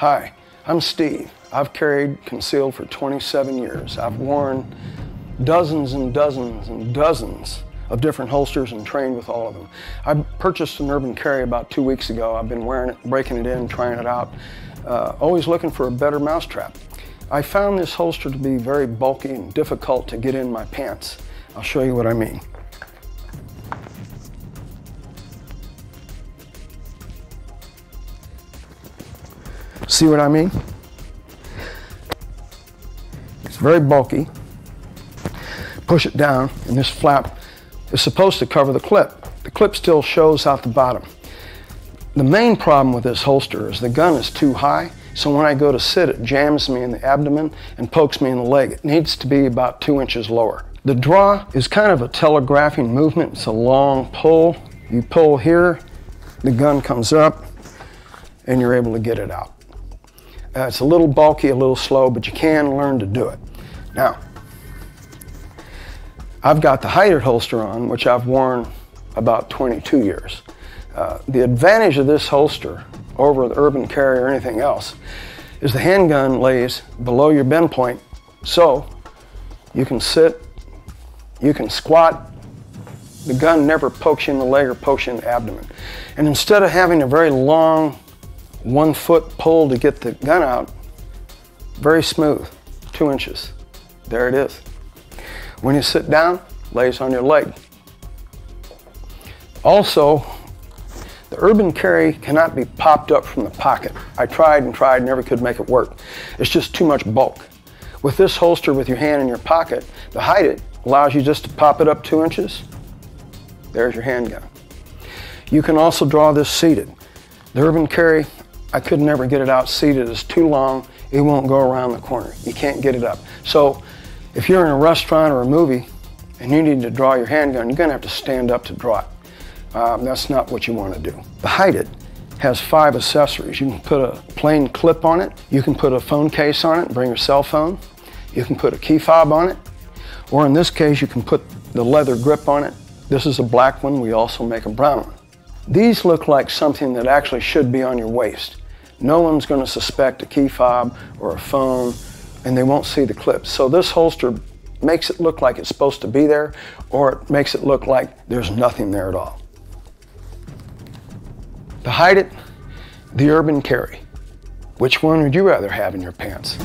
Hi, I'm Steve. I've carried concealed for 27 years. I've worn dozens and dozens and dozens of different holsters and trained with all of them. I purchased an Urban Carry about two weeks ago. I've been wearing it, breaking it in, trying it out, uh, always looking for a better mousetrap. I found this holster to be very bulky and difficult to get in my pants. I'll show you what I mean. See what I mean? It's very bulky. Push it down, and this flap is supposed to cover the clip. The clip still shows out the bottom. The main problem with this holster is the gun is too high, so when I go to sit, it jams me in the abdomen and pokes me in the leg. It needs to be about two inches lower. The draw is kind of a telegraphing movement. It's a long pull. You pull here, the gun comes up, and you're able to get it out. Uh, it's a little bulky, a little slow, but you can learn to do it. Now, I've got the Hide It holster on, which I've worn about 22 years. Uh, the advantage of this holster over the Urban Carry or anything else is the handgun lays below your bend point, so you can sit, you can squat, the gun never pokes you in the leg or pokes you in the abdomen. And instead of having a very long one foot pull to get the gun out, very smooth, two inches. There it is. When you sit down, lays on your leg. Also, the Urban Carry cannot be popped up from the pocket. I tried and tried, never could make it work. It's just too much bulk. With this holster with your hand in your pocket, the hide it allows you just to pop it up two inches. There's your handgun. You can also draw this seated. The Urban Carry I could never get it out seated. It's too long. It won't go around the corner. You can't get it up. So if you're in a restaurant or a movie and you need to draw your handgun, you're going to have to stand up to draw it. Um, that's not what you want to do. The Hide It has five accessories. You can put a plain clip on it. You can put a phone case on it, and bring your cell phone. You can put a key fob on it. Or in this case, you can put the leather grip on it. This is a black one. We also make a brown one. These look like something that actually should be on your waist. No one's going to suspect a key fob or a phone, and they won't see the clips. So this holster makes it look like it's supposed to be there, or it makes it look like there's nothing there at all. To hide it, the urban carry. Which one would you rather have in your pants?